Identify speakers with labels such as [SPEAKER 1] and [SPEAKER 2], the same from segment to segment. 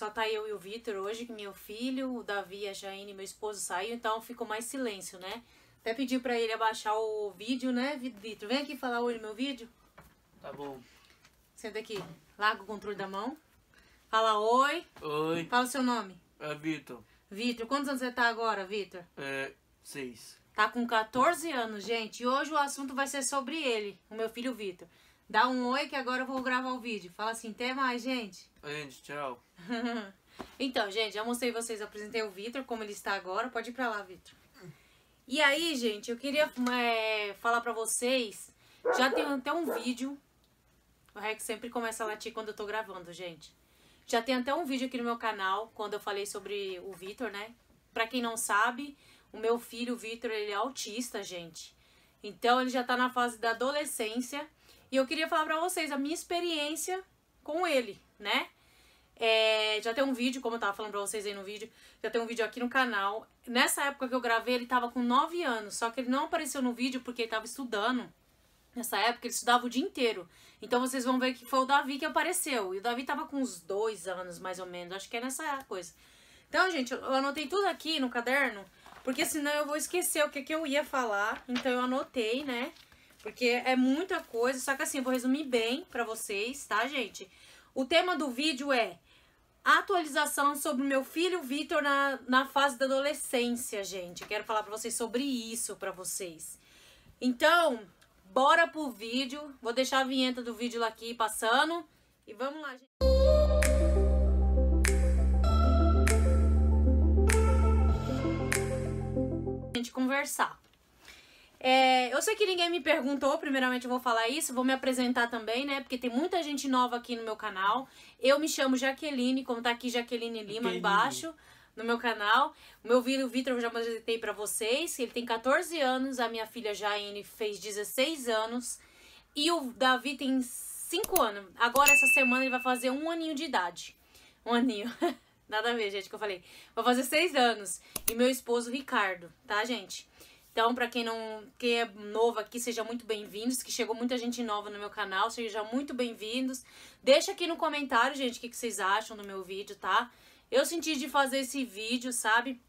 [SPEAKER 1] só tá eu e o Vitor hoje, que meu filho, o Davi, a Jaine, meu esposo saiu, então ficou mais silêncio, né? Até pedi pra ele abaixar o vídeo, né, Vitor? Vem aqui falar oi no meu vídeo.
[SPEAKER 2] Tá bom.
[SPEAKER 1] Senta aqui. Larga o controle da mão. Fala oi.
[SPEAKER 2] Oi,
[SPEAKER 1] Fala o seu nome.
[SPEAKER 2] é Vitor.
[SPEAKER 1] Vitor, quantos anos você tá agora, Vitor?
[SPEAKER 2] É, seis.
[SPEAKER 1] Tá com 14 anos, gente. E hoje o assunto vai ser sobre ele, o meu filho Vitor. Dá um oi que agora eu vou gravar o vídeo. Fala assim, até mais, gente.
[SPEAKER 2] Gente, tchau.
[SPEAKER 1] então, gente, já mostrei vocês, apresentei o Vitor, como ele está agora. Pode ir pra lá, Vitor. E aí, gente, eu queria é, falar pra vocês. Já tem até um vídeo. O Rex sempre começa a latir quando eu tô gravando, gente. Já tem até um vídeo aqui no meu canal, quando eu falei sobre o Vitor, né? Pra quem não sabe, o meu filho, o Vitor, ele é autista, gente. Então, ele já tá na fase da adolescência. E eu queria falar pra vocês a minha experiência com ele, né? É, já tem um vídeo, como eu tava falando pra vocês aí no vídeo, já tem um vídeo aqui no canal. Nessa época que eu gravei, ele tava com 9 anos, só que ele não apareceu no vídeo porque ele tava estudando. Nessa época ele estudava o dia inteiro. Então vocês vão ver que foi o Davi que apareceu. E o Davi tava com uns dois anos, mais ou menos. Acho que é nessa coisa. Então, gente, eu anotei tudo aqui no caderno, porque senão eu vou esquecer o que, que eu ia falar. Então eu anotei, né? Porque é muita coisa, só que assim, eu vou resumir bem pra vocês, tá, gente? O tema do vídeo é atualização sobre meu filho Vitor na, na fase da adolescência, gente. Quero falar pra vocês sobre isso pra vocês. Então, bora pro vídeo. Vou deixar a vinheta do vídeo aqui passando. E vamos lá, gente. gente conversar. É, eu sei que ninguém me perguntou, primeiramente eu vou falar isso, vou me apresentar também, né? Porque tem muita gente nova aqui no meu canal. Eu me chamo Jaqueline, como tá aqui Jaqueline Lima
[SPEAKER 2] Jaqueline.
[SPEAKER 1] embaixo no meu canal. O meu filho Vitor eu já apresentei pra vocês. Ele tem 14 anos, a minha filha Jaine fez 16 anos. E o Davi tem 5 anos. Agora, essa semana, ele vai fazer um aninho de idade. Um aninho. Nada a ver, gente, que eu falei. Vai fazer 6 anos. E meu esposo, Ricardo, tá, gente? Então, pra quem não quem é novo aqui, seja muito bem-vindos. Que chegou muita gente nova no meu canal, sejam muito bem-vindos. Deixa aqui no comentário, gente, o que, que vocês acham do meu vídeo, tá? Eu senti de fazer esse vídeo, sabe?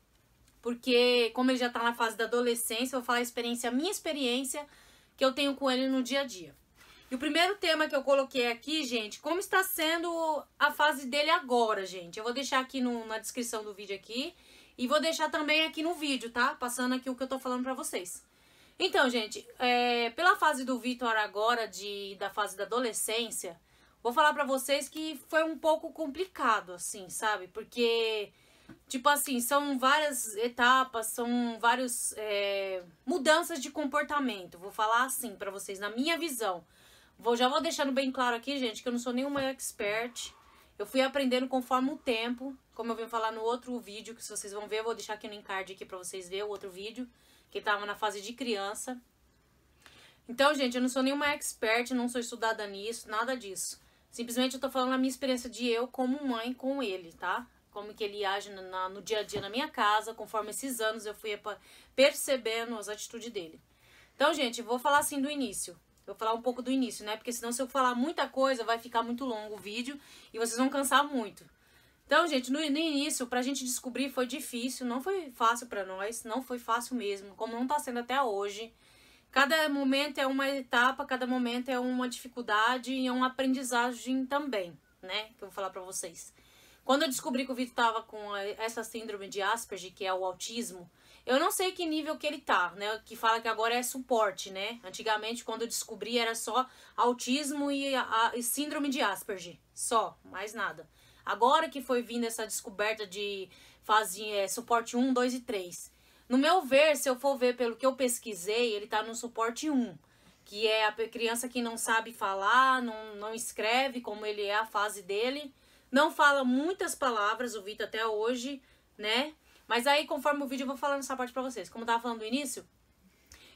[SPEAKER 1] Porque, como ele já tá na fase da adolescência, eu vou falar a experiência, a minha experiência que eu tenho com ele no dia a dia. E o primeiro tema que eu coloquei aqui, gente, como está sendo a fase dele agora, gente. Eu vou deixar aqui no, na descrição do vídeo aqui. E vou deixar também aqui no vídeo, tá? Passando aqui o que eu tô falando pra vocês. Então, gente, é, pela fase do Vitor agora, de, da fase da adolescência, vou falar pra vocês que foi um pouco complicado, assim, sabe? Porque, tipo assim, são várias etapas, são várias é, mudanças de comportamento. Vou falar assim pra vocês, na minha visão. Vou, já vou deixando bem claro aqui, gente, que eu não sou nenhuma expert. Eu fui aprendendo conforme o tempo, como eu vim falar no outro vídeo, que vocês vão ver, eu vou deixar aqui no encard aqui pra vocês verem o outro vídeo, que tava na fase de criança. Então, gente, eu não sou nenhuma expert, não sou estudada nisso, nada disso. Simplesmente eu tô falando a minha experiência de eu como mãe com ele, tá? Como que ele age na, no dia a dia na minha casa, conforme esses anos eu fui percebendo as atitudes dele. Então, gente, vou falar assim do início. Vou falar um pouco do início, né? Porque senão se eu falar muita coisa, vai ficar muito longo o vídeo e vocês vão cansar muito. Então, gente, no, no início, pra gente descobrir foi difícil, não foi fácil pra nós, não foi fácil mesmo, como não tá sendo até hoje. Cada momento é uma etapa, cada momento é uma dificuldade e é uma aprendizagem também, né? Que eu vou falar pra vocês. Quando eu descobri que o Vitor tava com essa síndrome de Asperger, que é o autismo, eu não sei que nível que ele tá, né? Que fala que agora é suporte, né? Antigamente, quando eu descobri, era só autismo e, a, e síndrome de Asperger. Só, mais nada. Agora que foi vindo essa descoberta de fase, é, suporte 1, 2 e 3. No meu ver, se eu for ver pelo que eu pesquisei, ele tá no suporte 1. Que é a criança que não sabe falar, não, não escreve como ele é a fase dele. Não fala muitas palavras, o Vitor até hoje, né? Mas aí, conforme o vídeo, eu vou falando essa parte pra vocês. Como eu tava falando no início,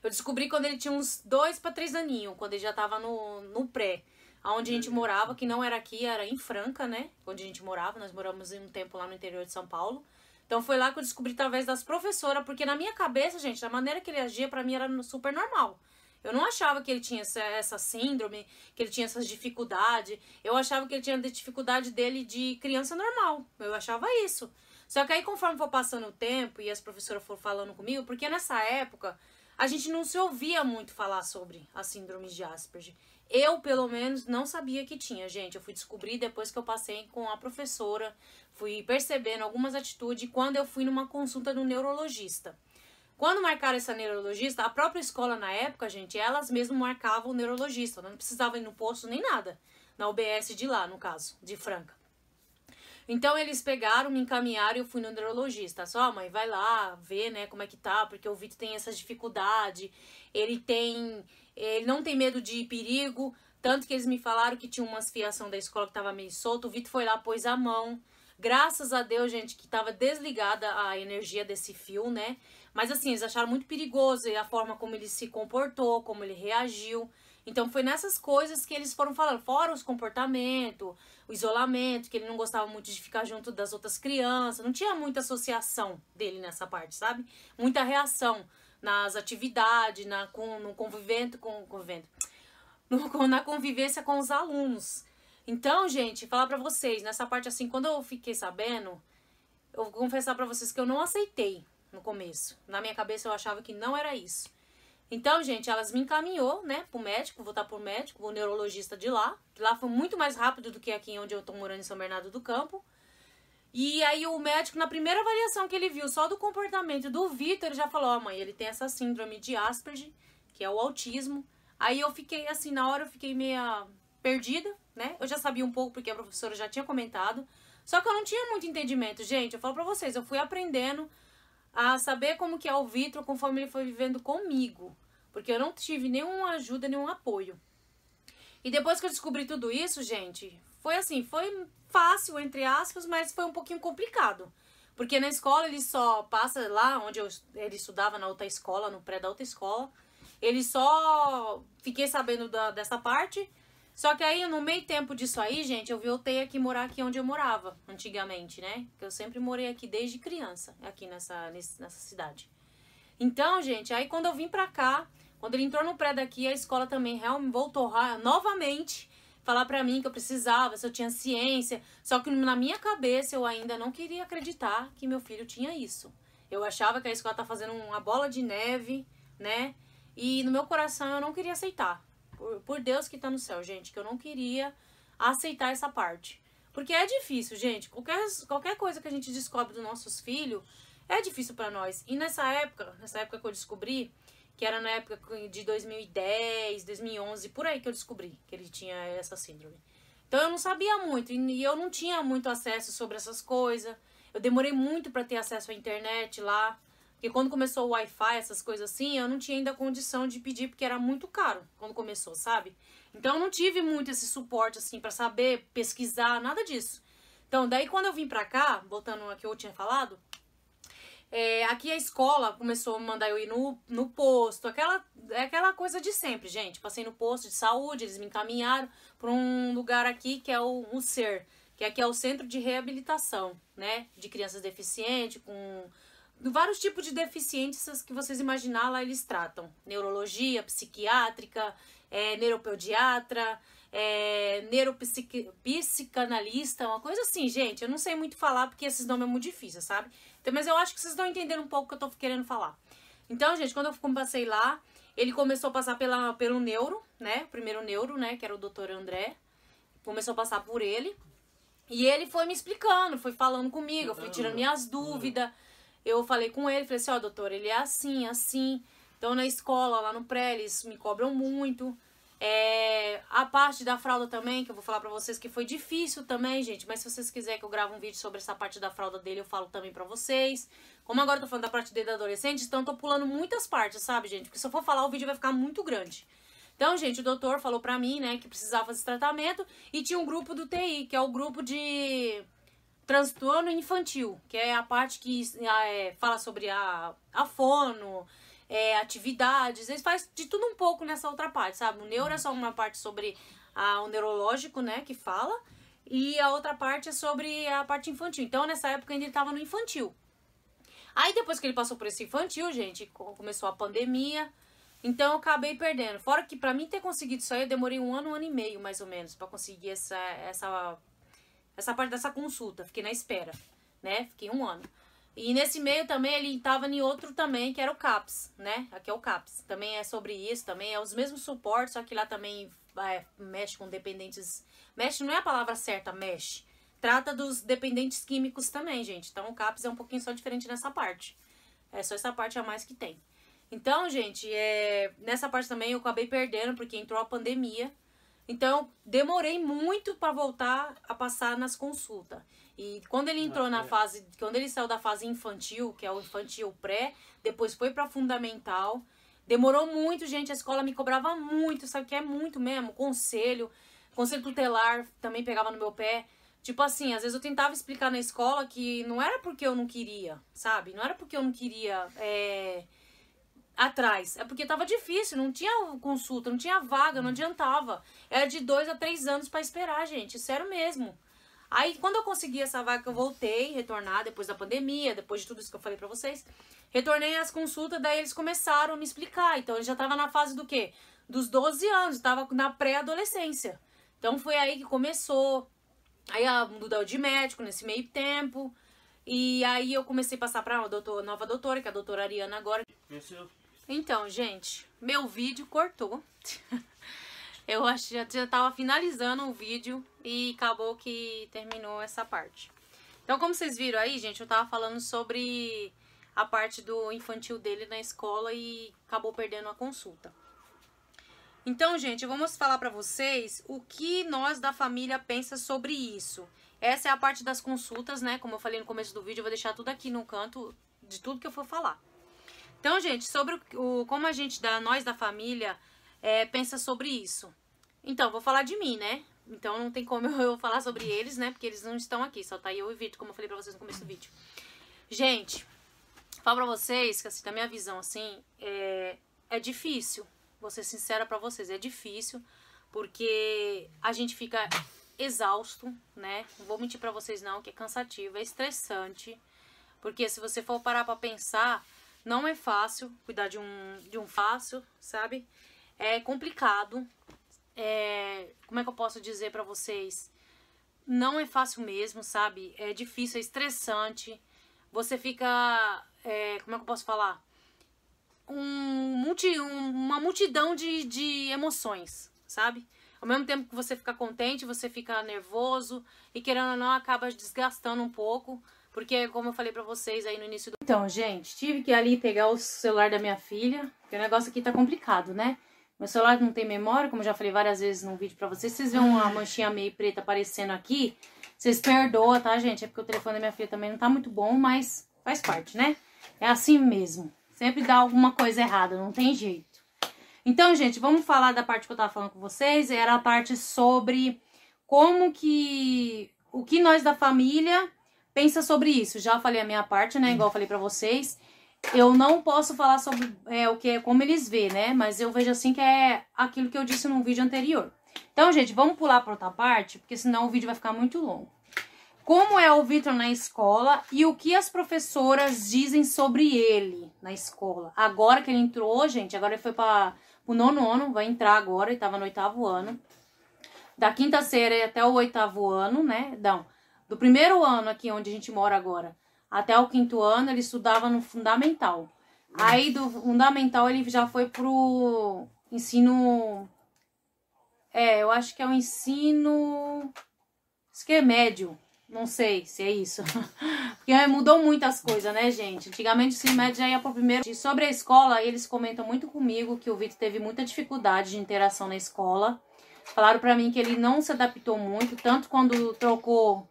[SPEAKER 1] eu descobri quando ele tinha uns dois para três aninhos, quando ele já tava no, no pré. Onde a gente morava, que não era aqui, era em Franca, né? Onde a gente morava, nós moramos um tempo lá no interior de São Paulo. Então foi lá que eu descobri através das professoras, porque na minha cabeça, gente, a maneira que ele agia pra mim era super normal. Eu não achava que ele tinha essa, essa síndrome, que ele tinha essas dificuldades. Eu achava que ele tinha a dificuldade dele de criança normal. Eu achava isso. Só que aí, conforme for passando o tempo e as professoras foram falando comigo, porque nessa época a gente não se ouvia muito falar sobre a síndrome de Asperger. Eu, pelo menos, não sabia que tinha, gente. Eu fui descobrir depois que eu passei com a professora, fui percebendo algumas atitudes quando eu fui numa consulta do neurologista. Quando marcaram essa neurologista, a própria escola na época, gente, elas mesmas marcavam o neurologista, não precisava ir no posto nem nada. Na UBS de lá, no caso, de Franca. Então eles pegaram, me encaminharam e eu fui no neurologista. Só, mãe, vai lá, ver, né, como é que tá, porque o Vitor tem essa dificuldade. Ele tem. Ele não tem medo de perigo. Tanto que eles me falaram que tinha uma fiação da escola que tava meio solto. O Vitor foi lá, pôs a mão. Graças a Deus, gente, que tava desligada a energia desse fio, né? Mas assim, eles acharam muito perigoso a forma como ele se comportou, como ele reagiu. Então foi nessas coisas que eles foram falando, fora os comportamentos, o isolamento, que ele não gostava muito de ficar junto das outras crianças, não tinha muita associação dele nessa parte, sabe? Muita reação nas atividades, na, com, no convivente com convivente, no, na convivência com os alunos. Então, gente, falar para vocês, nessa parte assim, quando eu fiquei sabendo, eu vou confessar para vocês que eu não aceitei no começo. Na minha cabeça eu achava que não era isso. Então, gente, elas me encaminhou, né, pro médico, voltar pro médico, o neurologista de lá. Lá foi muito mais rápido do que aqui onde eu tô morando em São Bernardo do Campo. E aí o médico, na primeira avaliação que ele viu só do comportamento do Vitor, ele já falou, ó, oh, mãe, ele tem essa síndrome de Asperger, que é o autismo. Aí eu fiquei assim, na hora eu fiquei meia perdida, né? Eu já sabia um pouco porque a professora já tinha comentado. Só que eu não tinha muito entendimento, gente. Eu falo pra vocês, eu fui aprendendo a saber como que é o Vitor conforme ele foi vivendo comigo. Porque eu não tive nenhuma ajuda, nenhum apoio. E depois que eu descobri tudo isso, gente, foi assim, foi fácil, entre aspas, mas foi um pouquinho complicado. Porque na escola ele só passa lá onde eu, ele estudava na outra escola, no pré da outra escola. Ele só fiquei sabendo da, dessa parte só que aí, no meio tempo disso aí, gente, eu voltei aqui morar aqui onde eu morava antigamente, né? Que eu sempre morei aqui desde criança, aqui nessa, nessa cidade. Então, gente, aí quando eu vim pra cá, quando ele entrou no pré daqui, a escola também realmente voltou novamente falar pra mim que eu precisava, se eu tinha ciência. Só que na minha cabeça eu ainda não queria acreditar que meu filho tinha isso. Eu achava que a escola tá fazendo uma bola de neve, né? E no meu coração eu não queria aceitar. Por, Deus que tá no céu, gente, que eu não queria aceitar essa parte. Porque é difícil, gente. Qualquer, qualquer coisa que a gente descobre dos nossos filhos é difícil para nós. E nessa época, nessa época que eu descobri, que era na época de 2010, 2011, por aí que eu descobri que ele tinha essa síndrome. Então eu não sabia muito e eu não tinha muito acesso sobre essas coisas. Eu demorei muito para ter acesso à internet lá. Porque quando começou o Wi-Fi, essas coisas assim, eu não tinha ainda condição de pedir, porque era muito caro quando começou, sabe? Então eu não tive muito esse suporte, assim, para saber pesquisar, nada disso. Então, daí quando eu vim pra cá, voltando a que eu tinha falado, é, aqui a escola começou a mandar eu ir no, no posto, aquela, é aquela coisa de sempre, gente. Passei no posto de saúde, eles me encaminharam para um lugar aqui que é o, o SER, que aqui é o Centro de Reabilitação, né? De crianças deficientes, com vários tipos de deficiências que vocês imaginar lá eles tratam. Neurologia, psiquiátrica, é, neuropediatra, é, neuropsicanalista, uma coisa assim, gente. Eu não sei muito falar porque esses nomes é muito difícil, sabe? Então, mas eu acho que vocês estão entendendo um pouco o que eu tô querendo falar. Então, gente, quando eu passei lá, ele começou a passar pela, pelo neuro, né? Primeiro neuro, né? Que era o doutor André. Começou a passar por ele. E ele foi me explicando, foi falando comigo, eu fui tirando minhas dúvidas eu falei com ele, falei assim, ó, oh, doutor, ele é assim, assim. Então, na escola, lá no pré, eles me cobram muito. É, a parte da fralda também, que eu vou falar pra vocês que foi difícil também, gente. Mas se vocês quiserem que eu grave um vídeo sobre essa parte da fralda dele, eu falo também pra vocês. Como agora eu tô falando da parte dele da adolescente, então eu tô pulando muitas partes, sabe, gente? Porque se eu for falar, o vídeo vai ficar muito grande. Então, gente, o doutor falou pra mim, né, que precisava fazer tratamento. E tinha um grupo do TI, que é o grupo de transtorno infantil, que é a parte que é, fala sobre a, a fono, é, atividades, eles fazem de tudo um pouco nessa outra parte, sabe? O neuro é só uma parte sobre a, o neurológico, né, que fala, e a outra parte é sobre a parte infantil. Então, nessa época ainda ele estava no infantil. Aí, depois que ele passou por esse infantil, gente, começou a pandemia, Então eu acabei perdendo. Fora que para mim ter conseguido isso aí, eu demorei um ano, um ano e meio mais ou menos para conseguir essa, essa, essa parte dessa consulta. Fiquei na espera, né? Fiquei um ano. E nesse meio também ele estava em outro também, que era o CAPS, né? Aqui é o CAPS. Também é sobre isso, também é os mesmos suportes, só que lá também é, mexe com dependentes. Mexe não é a palavra certa, mexe. Trata dos dependentes químicos também, gente. Então o CAPS é um pouquinho só diferente nessa parte. É só essa parte a mais que tem. Então, gente, é, nessa parte também eu acabei perdendo porque entrou a pandemia. Então, demorei muito para voltar a passar nas consultas. E quando ele entrou na fase, quando ele saiu da fase infantil, que é o infantil pré, depois foi para fundamental, demorou muito, gente, a escola me cobrava muito, sabe que é muito mesmo, conselho, conselho tutelar também pegava no meu pé. Tipo assim, às vezes eu tentava explicar na escola que não era porque eu não queria, sabe? Não era porque eu não queria é, atrás. É porque tava difícil, não tinha consulta, não tinha vaga, não adiantava. Era de dois a três anos para esperar, gente. Sério mesmo. Aí, quando eu consegui essa vaga, que eu voltei, retornar depois da pandemia, depois de tudo isso que eu falei pra vocês, retornei às consultas, daí eles começaram a me explicar. Então, eu já tava na fase do quê? Dos 12 anos, tava na pré-adolescência. Então, foi aí que começou. Aí, mudou de médico nesse meio tempo. E aí, eu comecei a passar pra doutor, nova doutora, que é a doutora Ariana agora. Então, gente, meu vídeo cortou. eu acho já, já finalizando o vídeo e acabou que terminou essa parte. Então, como vocês viram aí, gente, eu tava falando sobre a parte do infantil dele na escola e acabou perdendo a consulta. Então, gente, vamos falar para vocês o que nós da família pensa sobre isso. Essa é a parte das consultas, né? Como eu falei no começo do vídeo, eu vou deixar tudo aqui no canto de tudo que eu for falar. Então, gente, sobre o, o como a gente, da, nós da família, é, pensa sobre isso. Então, vou falar de mim, né? Então não tem como eu falar sobre eles, né? Porque eles não estão aqui, só tá eu e o Vitor, como eu falei pra vocês no começo do vídeo. Gente, falo pra vocês que, assim, da minha visão, assim, é, é difícil. Vou ser sincera pra vocês, é difícil. Porque a gente fica exausto, né? Não vou mentir pra vocês não, que é cansativo, é estressante. Porque se você for parar pra pensar, não é fácil cuidar de um, de um fácil, sabe? É complicado. É, como é que eu posso dizer para vocês? Não é fácil mesmo, sabe? É difícil, é estressante. Você fica. É, como é que eu posso falar? Um, multi, um, uma multidão de, de emoções, sabe? Ao mesmo tempo que você fica contente, você fica nervoso e querendo ou não acaba desgastando um pouco. Porque, como eu falei pra vocês aí no início do... Então, gente, tive que ali pegar o celular da minha filha, porque o negócio aqui tá complicado, né? Meu celular não tem memória, como eu já falei várias vezes no vídeo pra vocês. Vocês veem uma manchinha meio preta aparecendo aqui, vocês perdoam, tá, gente? É porque o telefone da minha filha também não tá muito bom, mas faz parte, né? É assim mesmo. Sempre dá alguma coisa errada, não tem jeito. Então, gente, vamos falar da parte que eu tava falando com vocês. Era a parte sobre como que... O que nós da família pensa sobre isso. Já falei a minha parte, né? Igual eu falei pra vocês. Eu não posso falar sobre é, o que é como eles vê, né? Mas eu vejo assim que é aquilo que eu disse no vídeo anterior. Então, gente, vamos pular para outra parte, porque senão o vídeo vai ficar muito longo. Como é o Vitor na escola e o que as professoras dizem sobre ele na escola. Agora que ele entrou, gente, agora ele foi para o nono ano, vai entrar agora, ele estava no oitavo ano. Da quinta série até o oitavo ano, né? Não, do primeiro ano aqui onde a gente mora agora até o quinto ano, ele estudava no fundamental. Aí do fundamental ele já foi pro ensino. É, eu acho que é o ensino. Acho que é médio. Não sei se é isso. Porque mudou muitas coisas, né, gente? Antigamente o ensino médio já ia pro primeiro. E sobre a escola, eles comentam muito comigo que o Vitor teve muita dificuldade de interação na escola. Falaram para mim que ele não se adaptou muito, tanto quando trocou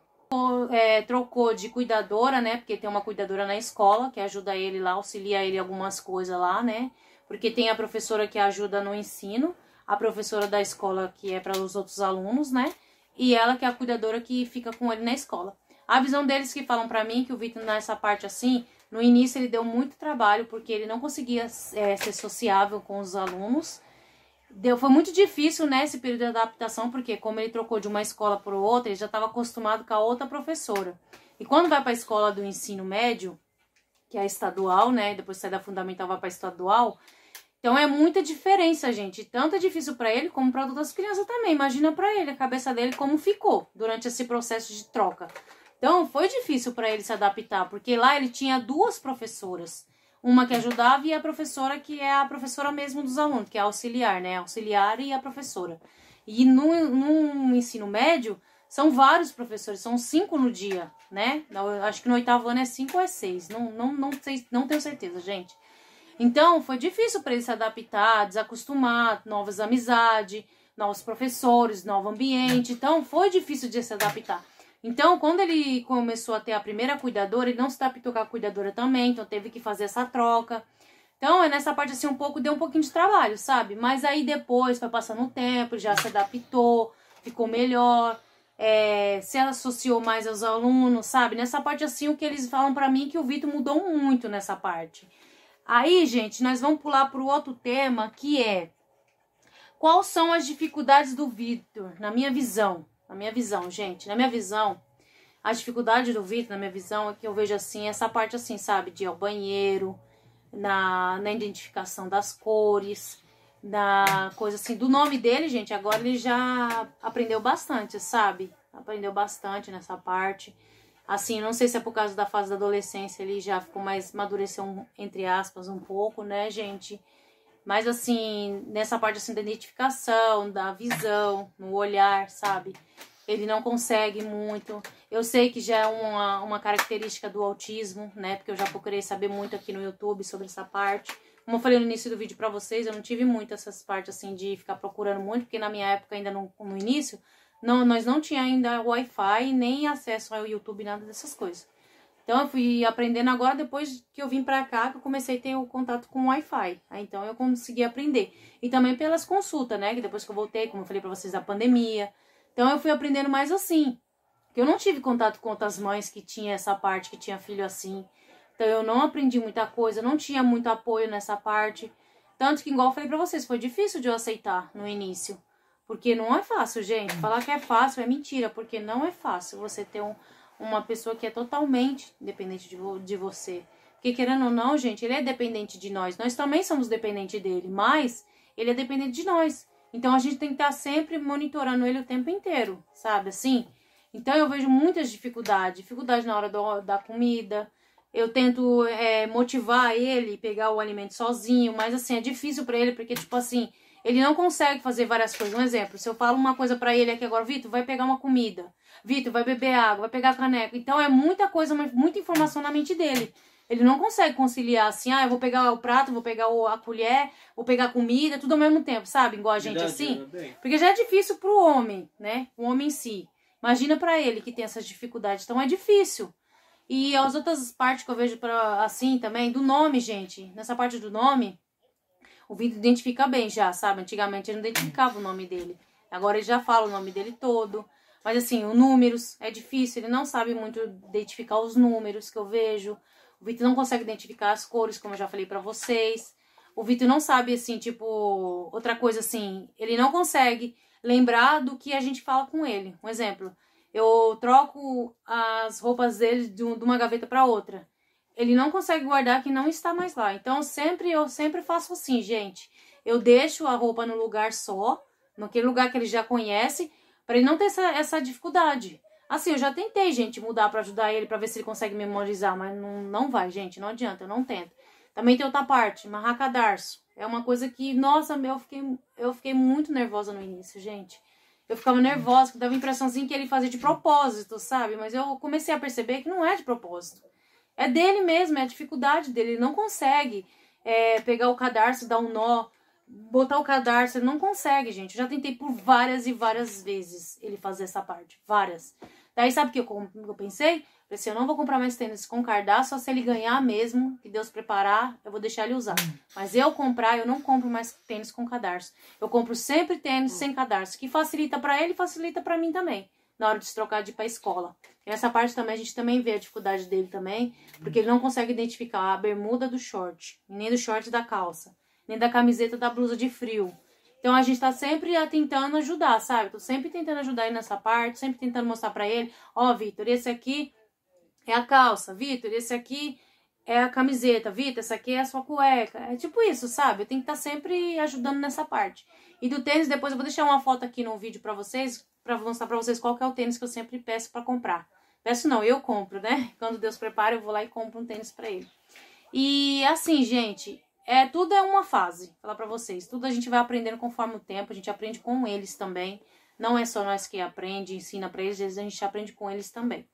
[SPEAKER 1] é, trocou de cuidadora, né? Porque tem uma cuidadora na escola que ajuda ele lá, auxilia ele algumas coisas lá, né? Porque tem a professora que ajuda no ensino, a professora da escola que é para os outros alunos, né? E ela que é a cuidadora que fica com ele na escola. A visão deles que falam para mim que o Vitor nessa parte assim, no início ele deu muito trabalho porque ele não conseguia é, ser sociável com os alunos deu, foi muito difícil né, período de adaptação, porque como ele trocou de uma escola para outra, ele já estava acostumado com a outra professora. E quando vai para a escola do ensino médio, que é estadual, né? Depois sai da fundamental, vai para estadual, Então é muita diferença, gente. Tanto é difícil para ele como para outras crianças também. Imagina para ele a cabeça dele como ficou durante esse processo de troca. Então foi difícil para ele se adaptar, porque lá ele tinha duas professoras, uma que ajudava e a professora que é a professora mesmo dos alunos, que é auxiliar, né? Auxiliar e a professora. E no, no ensino médio são vários professores, são cinco no dia, né? Acho que no oitavo ano é cinco ou é seis, não, não, não, sei, não tenho certeza, gente. Então foi difícil para ele se adaptar, desacostumar, novas amizades, novos professores, novo ambiente. Então foi difícil de se adaptar. Então, quando ele começou a ter a primeira cuidadora, ele não se adaptou com a cuidadora também, então teve que fazer essa troca. Então, é nessa parte assim um pouco deu um pouquinho de trabalho, sabe? Mas aí depois foi passando o tempo, já se adaptou, ficou melhor, é, se associou mais aos alunos, sabe? Nessa parte assim o que eles falam para mim é que o Vitor mudou muito nessa parte. Aí, gente, nós vamos pular para o outro tema que é quais são as dificuldades do Vitor, na minha visão. Na minha visão, gente, na minha visão, a dificuldade do Vitor, na minha visão, é que eu vejo assim, essa parte assim, sabe, de ir ao banheiro, na, na identificação das cores, na coisa assim, do nome dele, gente, agora ele já aprendeu bastante, sabe? Aprendeu bastante nessa parte. Assim, não sei se é por causa da fase da adolescência, ele já ficou mais, amadureceu, entre aspas, um pouco, né, gente? Mas assim, nessa parte assim da identificação, da visão, no olhar, sabe? Ele não consegue muito. Eu sei que já é uma, uma característica do autismo, né? Porque eu já procurei saber muito aqui no YouTube sobre essa parte. Como eu falei no início do vídeo para vocês, eu não tive muito essas partes assim de ficar procurando muito, porque na minha época, ainda no, no início, não, nós não tinha ainda Wi-Fi, nem acesso ao YouTube, nada dessas coisas. Então eu fui aprendendo agora depois que eu vim para cá que eu comecei a ter o contato com o Wi-Fi. Então eu consegui aprender. E também pelas consultas, né? Que depois que eu voltei, como eu falei para vocês, da pandemia. Então eu fui aprendendo mais assim. Que eu não tive contato com outras mães que tinha essa parte, que tinha filho assim. Então eu não aprendi muita coisa, não tinha muito apoio nessa parte. Tanto que, igual eu falei pra vocês, foi difícil de eu aceitar no início. Porque não é fácil, gente. Falar que é fácil é mentira, porque não é fácil você ter um, uma pessoa que é totalmente dependente de, vo de você. Porque querendo ou não, gente, ele é dependente de nós. Nós também somos dependentes dele, mas ele é dependente de nós. Então a gente tem que estar sempre monitorando ele o tempo inteiro, sabe assim? Então eu vejo muitas dificuldades, dificuldade na hora do, da comida. Eu tento é, motivar ele, pegar o alimento sozinho, mas assim, é difícil para ele, porque tipo assim, ele não consegue fazer várias coisas. Um exemplo, se eu falo uma coisa para ele aqui agora, Vitor, vai pegar uma comida. Vitor, vai beber água, vai pegar caneca. Então é muita coisa, muita informação na mente dele. Ele não consegue conciliar assim, ah, eu vou pegar o prato, vou pegar a colher, vou pegar a comida, tudo ao mesmo tempo, sabe? Igual a gente Verdade, assim. Porque já é difícil pro homem, né? O homem em si. Imagina para ele que tem essas dificuldades. Então é difícil. E as outras partes que eu vejo para assim também, do nome, gente. Nessa parte do nome, o Vitor identifica bem já, sabe? Antigamente ele não identificava o nome dele. Agora ele já fala o nome dele todo. Mas assim, os números é difícil, ele não sabe muito identificar os números que eu vejo. O Vitor não consegue identificar as cores, como eu já falei para vocês. O Vitor não sabe, assim, tipo, outra coisa assim, ele não consegue lembrar do que a gente fala com ele. Um exemplo, eu troco as roupas dele de uma gaveta para outra. Ele não consegue guardar que não está mais lá. Então, sempre eu sempre faço assim, gente. Eu deixo a roupa no lugar só, naquele lugar que ele já conhece, para ele não ter essa, essa dificuldade. Assim, eu já tentei, gente, mudar para ajudar ele, para ver se ele consegue memorizar, mas não, não vai, gente, não adianta, eu não tento. Também tem outra parte, marracadarço. É uma coisa que, nossa, eu fiquei, eu fiquei muito nervosa no início, gente. Eu ficava nervosa, dava a impressãozinha que ele fazia de propósito, sabe? Mas eu comecei a perceber que não é de propósito. É dele mesmo, é a dificuldade dele. Ele não consegue é, pegar o cadarço, dar um nó, botar o cadarço, ele não consegue, gente. Eu já tentei por várias e várias vezes ele fazer essa parte. Várias. Daí sabe o que eu, eu pensei? Pensei, eu não vou comprar mais tênis com cadarço, só se ele ganhar mesmo, que Deus preparar, eu vou deixar ele usar. Mas eu comprar, eu não compro mais tênis com cadarço. Eu compro sempre tênis sem cadarço, que facilita para ele e facilita para mim também, na hora de se trocar de ir pra escola. E essa parte também, a gente também vê a dificuldade dele também, porque ele não consegue identificar a bermuda do short, nem do short da calça nem da camiseta da blusa de frio. Então a gente tá sempre tentando ajudar, sabe? Tô sempre tentando ajudar ele nessa parte, sempre tentando mostrar para ele, ó, oh, Vitor, esse aqui é a calça, Vitor, esse aqui é a camiseta, Vitor, essa aqui é a sua cueca. É tipo isso, sabe? Eu tenho que estar tá sempre ajudando nessa parte. E do tênis, depois eu vou deixar uma foto aqui no vídeo para vocês, para mostrar para vocês qual é o tênis que eu sempre peço para comprar. Peço não, eu compro, né? Quando Deus prepara, eu vou lá e compro um tênis para ele. E assim, gente, é tudo é uma fase, falar para vocês. Tudo a gente vai aprendendo conforme o tempo, a gente aprende com eles também. Não é só nós que aprende, ensina para eles, a gente aprende com eles também.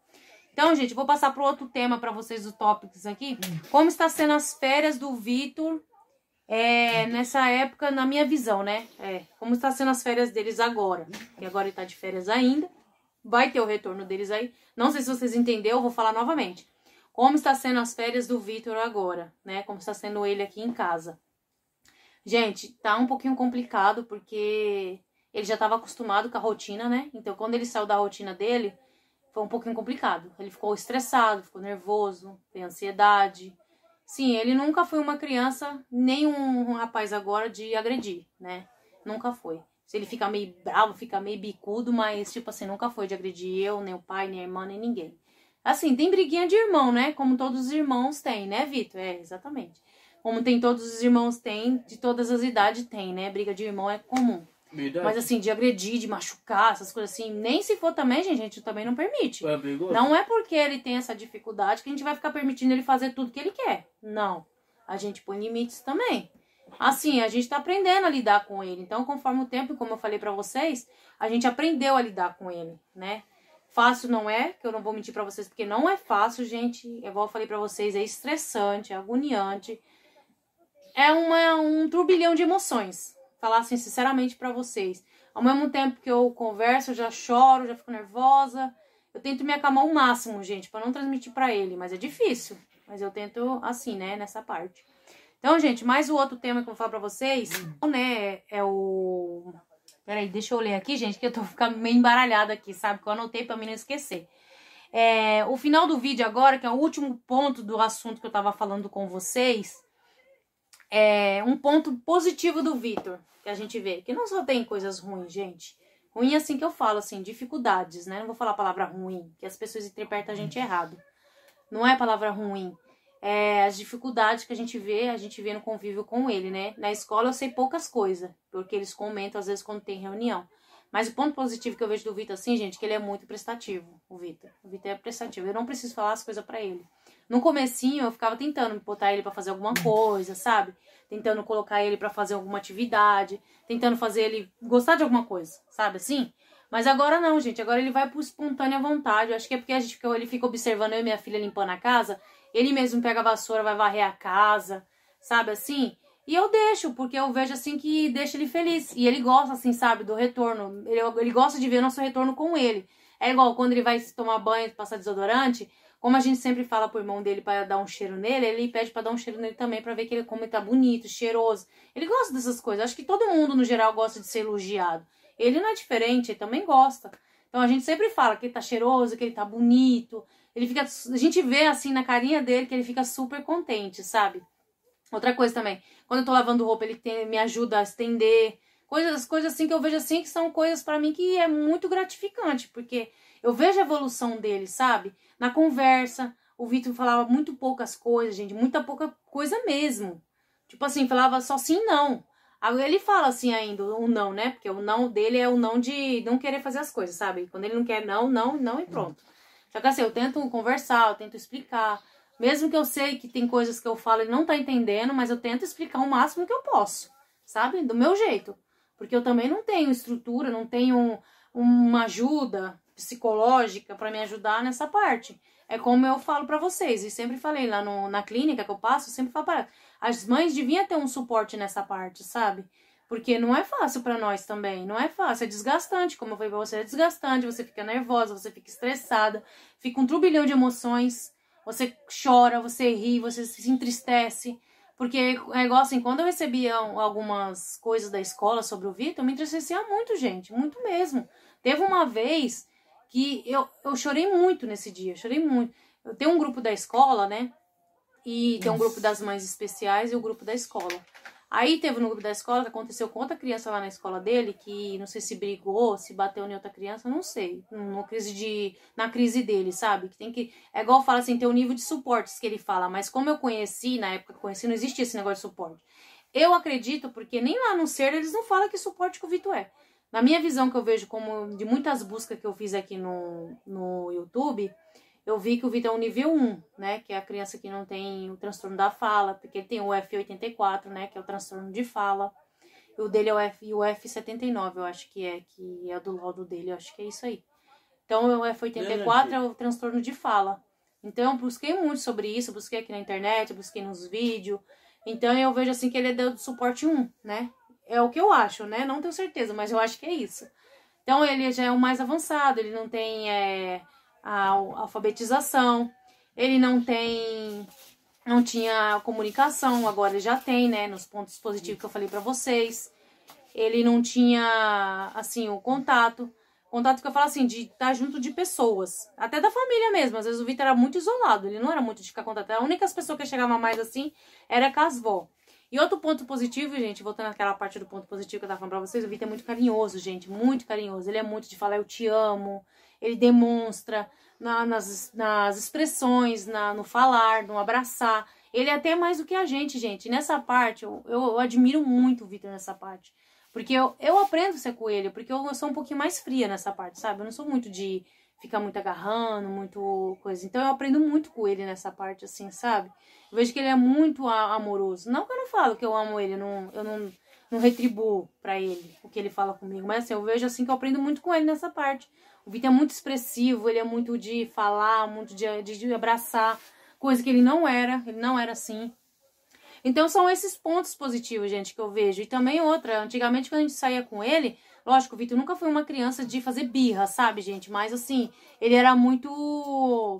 [SPEAKER 1] Então, gente, vou passar para outro tema para vocês do tópicos aqui. Como está sendo as férias do Vitor é, nessa época, na minha visão, né? É, como está sendo as férias deles agora. E agora ele está de férias ainda. Vai ter o retorno deles aí. Não sei se vocês entenderam, vou falar novamente. Como está sendo as férias do Vitor agora, né? Como está sendo ele aqui em casa. Gente, tá um pouquinho complicado porque ele já estava acostumado com a rotina, né? Então, quando ele saiu da rotina dele, foi um pouquinho complicado. Ele ficou estressado, ficou nervoso, tem ansiedade. Sim, ele nunca foi uma criança, nem um, rapaz agora de agredir, né? Nunca foi. Se ele fica meio bravo, fica meio bicudo, mas, tipo assim, nunca foi de agredir eu, nem o pai, nem a irmã, nem ninguém. Assim, tem briguinha de irmão, né? Como todos os irmãos têm, né, Vitor? É, exatamente. Como tem todos os irmãos têm, de todas as idades tem, né? Briga de irmão é comum. Mas assim, de agredir, de machucar, essas coisas assim, nem se for também, gente, a gente também não permite.
[SPEAKER 2] É
[SPEAKER 1] não é porque ele tem essa dificuldade que a gente vai ficar permitindo ele fazer tudo que ele quer. Não. A gente põe limites também. Assim, a gente tá aprendendo a lidar com ele. Então, conforme o tempo, como eu falei para vocês, a gente aprendeu a lidar com ele, né? Fácil não é, que eu não vou mentir para vocês, porque não é fácil, gente. Igual eu falei para vocês, é estressante, é agoniante. É uma, um turbilhão de emoções falar assim sinceramente para vocês. Ao mesmo tempo que eu converso, eu já choro, já fico nervosa. Eu tento me acalmar o máximo, gente, para não transmitir para ele, mas é difícil. Mas eu tento assim, né, nessa parte. Então, gente, mais o outro tema que eu vou falar pra vocês, né, é o... Peraí, deixa eu ler aqui, gente, que eu tô ficando meio embaralhada aqui, sabe? Que eu anotei pra mim não esquecer. É, o final do vídeo agora, que é o último ponto do assunto que eu tava falando com vocês, é um ponto positivo do Vitor que a gente vê. Que não só tem coisas ruins, gente. Ruim assim que eu falo, assim, dificuldades, né? Não vou falar a palavra ruim, que as pessoas interpretam a gente errado. Não é palavra ruim. É as dificuldades que a gente vê, a gente vê no convívio com ele, né? Na escola eu sei poucas coisas, porque eles comentam às vezes quando tem reunião. Mas o ponto positivo que eu vejo do Vitor, assim, gente, que ele é muito prestativo, o Vitor. O Vitor é prestativo. Eu não preciso falar as coisas para ele. No comecinho, eu ficava tentando botar ele para fazer alguma coisa, sabe? Tentando colocar ele para fazer alguma atividade, tentando fazer ele gostar de alguma coisa, sabe assim? Mas agora não, gente. Agora ele vai por espontânea vontade. Eu acho que é porque a gente fica, ele fica observando eu e minha filha limpando a casa. Ele mesmo pega a vassoura, vai varrer a casa, sabe assim? E eu deixo, porque eu vejo assim que deixa ele feliz. E ele gosta, assim, sabe, do retorno. Ele, ele gosta de ver nosso retorno com ele. É igual quando ele vai tomar banho, passar desodorante. Como a gente sempre fala pro irmão dele para dar um cheiro nele, ele pede para dar um cheiro nele também para ver que ele como ele tá bonito, cheiroso. Ele gosta dessas coisas. Acho que todo mundo no geral gosta de ser elogiado. Ele não é diferente, ele também gosta. Então a gente sempre fala que ele tá cheiroso, que ele tá bonito. Ele fica a gente vê assim na carinha dele que ele fica super contente, sabe? Outra coisa também, quando eu tô lavando roupa, ele tem, me ajuda a estender. Coisas, coisas assim que eu vejo assim que são coisas para mim que é muito gratificante, porque eu vejo a evolução dele, sabe? Na conversa, o Vitor falava muito poucas coisas, gente, muita pouca coisa mesmo. Tipo assim, falava só sim não. Agora ele fala assim ainda, o não, né? Porque o não dele é o não de não querer fazer as coisas, sabe? Quando ele não quer não, não, não e pronto. Só que assim, eu tento conversar, eu tento explicar. Mesmo que eu sei que tem coisas que eu falo e não tá entendendo, mas eu tento explicar o máximo que eu posso, sabe? Do meu jeito. Porque eu também não tenho estrutura, não tenho uma ajuda psicológica para me ajudar nessa parte. É como eu falo para vocês, e sempre falei lá no, na clínica que eu passo, sempre falo para as mães deviam ter um suporte nessa parte, sabe? Porque não é fácil para nós também, não é fácil, é desgastante, como eu falei pra você, é desgastante, você fica nervosa, você fica estressada, fica um turbilhão de emoções, você chora, você ri, você se entristece. Porque é igual assim, quando eu recebia algumas coisas da escola sobre o Vitor, eu me entristecia muito, gente, muito mesmo. Teve uma vez que eu, eu chorei muito nesse dia, chorei muito. Eu tenho um grupo da escola, né? E tem um grupo das mães especiais e o um grupo da escola. Aí teve no grupo da escola que aconteceu com outra criança lá na escola dele, que não sei se brigou, se bateu em outra criança, não sei. No crise de, na crise dele, sabe? Que tem que. É igual fala assim, tem o um nível de suportes que ele fala, mas como eu conheci, na época que eu conheci, não existia esse negócio de suporte. Eu acredito, porque nem lá no ser eles não falam que suporte que o Vitor é. Na minha visão que eu vejo como de muitas buscas que eu fiz aqui no, no YouTube, eu vi que o Vitor é um nível 1, né? Que é a criança que não tem o transtorno da fala, porque ele tem o F84, né? Que é o transtorno de fala. E o dele é o, F, o F79, eu acho que é, que é do laudo dele, eu acho que é isso aí. Então, o F84 é o transtorno de fala. Então, eu busquei muito sobre isso, busquei aqui na internet, busquei nos vídeos. Então, eu vejo assim que ele é do suporte 1, né? É o que eu acho, né? Não tenho certeza, mas eu acho que é isso. Então, ele já é o mais avançado, ele não tem... É a alfabetização, ele não tem não tinha comunicação, agora já tem, né, nos pontos positivos que eu falei para vocês. Ele não tinha assim o contato, contato que eu falo assim de estar tá junto de pessoas, até da família mesmo. Às vezes o Vitor era muito isolado, ele não era muito de ficar contato. A única pessoa que chegava mais assim era com as vó. E outro ponto positivo, gente, voltando àquela parte do ponto positivo que eu tava falando pra vocês, o Vitor é muito carinhoso, gente, muito carinhoso. Ele é muito de falar eu te amo, ele demonstra na, nas, nas expressões, na, no falar, no abraçar. Ele é até mais do que a gente, gente. Nessa parte, eu, eu, eu admiro muito o Vitor nessa parte. Porque eu, eu aprendo a ser coelho, porque eu sou um pouquinho mais fria nessa parte, sabe? Eu não sou muito de ficar muito agarrando, muito coisa. Então eu aprendo muito com ele nessa parte, assim, sabe? Eu vejo que ele é muito amoroso. Não que eu não falo que eu amo ele, eu não, eu não, não retribuo para ele o que ele fala comigo. Mas assim, eu vejo assim que eu aprendo muito com ele nessa parte. O Vitor é muito expressivo, ele é muito de falar, muito de, de, de abraçar, coisa que ele não era, ele não era assim. Então são esses pontos positivos, gente, que eu vejo. E também outra, antigamente quando a gente saía com ele, lógico, o Vitor nunca foi uma criança de fazer birra, sabe, gente? Mas assim, ele era muito.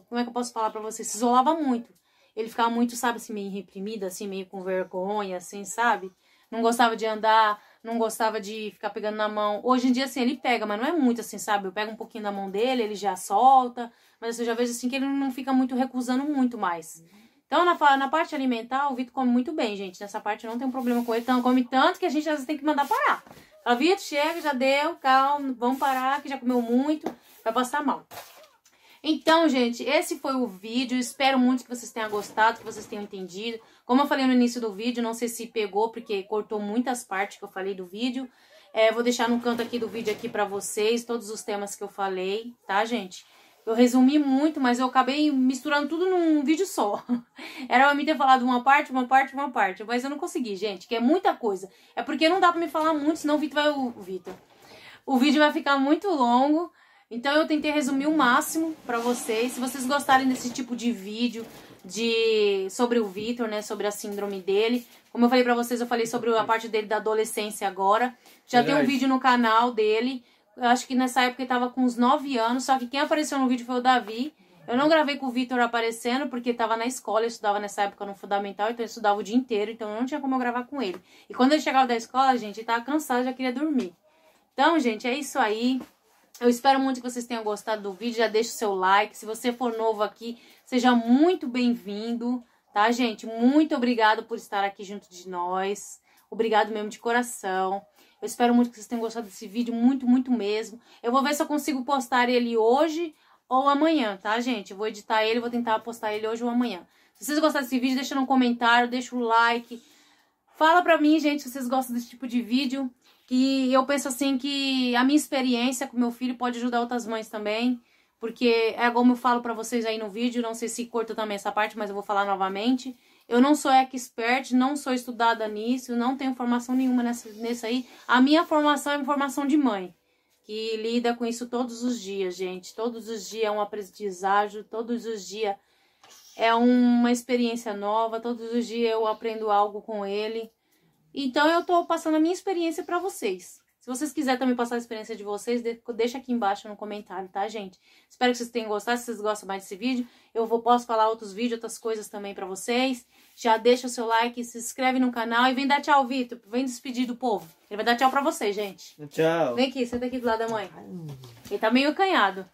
[SPEAKER 1] Como é que eu posso falar pra vocês? Se isolava muito. Ele ficava muito, sabe, assim, meio reprimido, assim, meio com vergonha, assim, sabe? Não gostava de andar não gostava de ficar pegando na mão. Hoje em dia, assim, ele pega, mas não é muito assim, sabe? Eu pego um pouquinho da mão dele, ele já solta, mas eu já vejo assim que ele não fica muito recusando muito mais. Então, na, na parte alimentar, o Vitor come muito bem, gente. Nessa parte não tem um problema com ele. Então, come tanto que a gente às vezes tem que mandar parar. Fala, Vitor, chega, já deu, calma, vamos parar, que já comeu muito, vai passar mal. Então, gente, esse foi o vídeo. Espero muito que vocês tenham gostado, que vocês tenham entendido. Como eu falei no início do vídeo, não sei se pegou, porque cortou muitas partes que eu falei do vídeo. É, vou deixar no canto aqui do vídeo aqui pra vocês, todos os temas que eu falei, tá, gente? Eu resumi muito, mas eu acabei misturando tudo num vídeo só. Era pra mim ter falado uma parte, uma parte, uma parte. Mas eu não consegui, gente, que é muita coisa. É porque não dá pra me falar muito, senão o Vitor vai... O Vitor. O vídeo vai ficar muito longo. Então eu tentei resumir o máximo para vocês. Se vocês gostarem desse tipo de vídeo de sobre o Vitor, né, sobre a síndrome dele, como eu falei para vocês, eu falei sobre a parte dele da adolescência agora. Já tem um vídeo no canal dele. Eu acho que nessa época ele tava com uns 9 anos, só que quem apareceu no vídeo foi o Davi. Eu não gravei com o Vitor aparecendo, porque tava na escola, eu estudava nessa época no fundamental, então eu estudava o dia inteiro, então não tinha como eu gravar com ele. E quando ele chegava da escola, gente, ele tava cansado, já queria dormir. Então, gente, é isso aí. Eu espero muito que vocês tenham gostado do vídeo. Já deixa o seu like. Se você for novo aqui, seja muito bem-vindo, tá, gente? Muito obrigado por estar aqui junto de nós. Obrigado mesmo de coração. Eu espero muito que vocês tenham gostado desse vídeo, muito, muito mesmo. Eu vou ver se eu consigo postar ele hoje ou amanhã, tá, gente? Eu vou editar ele, vou tentar postar ele hoje ou amanhã. Se vocês gostaram desse vídeo, deixa no comentário, deixa o like. Fala pra mim, gente, se vocês gostam desse tipo de vídeo que eu penso assim que a minha experiência com meu filho pode ajudar outras mães também, porque é como eu falo para vocês aí no vídeo, não sei se corta também essa parte, mas eu vou falar novamente. Eu não sou expert, não sou estudada nisso, não tenho formação nenhuma nessa, nessa aí. A minha formação é formação de mãe, que lida com isso todos os dias, gente. Todos os dias é um aprendizagem, todos os dias é uma experiência nova, todos os dias eu aprendo algo com ele. Então eu tô passando a minha experiência para vocês. Se vocês quiserem também passar a experiência de vocês, deixa aqui embaixo no comentário, tá, gente? Espero que vocês tenham gostado. Se vocês gostam mais desse vídeo, eu vou posso falar outros vídeos, outras coisas também para vocês. Já deixa o seu like, se inscreve no canal e vem dar tchau, Vitor. Vem despedir do povo. Ele vai dar tchau pra vocês, gente.
[SPEAKER 2] Tchau.
[SPEAKER 1] Vem aqui, senta aqui do lado da mãe. Ele tá meio acanhado.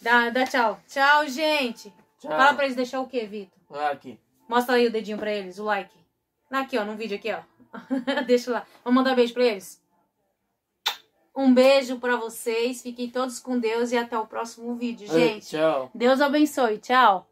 [SPEAKER 1] Dá, dá tchau. Tchau, gente. Tchau. Fala pra eles deixar o quê, Vitor?
[SPEAKER 2] Aqui.
[SPEAKER 1] Mostra aí o dedinho pra eles, o like. Aqui, ó, no vídeo aqui, ó. Deixa lá. Vamos mandar beijo pra eles? Um beijo pra vocês. Fiquem todos com Deus e até o próximo vídeo, gente.
[SPEAKER 2] Tchau.
[SPEAKER 1] Deus abençoe. Tchau.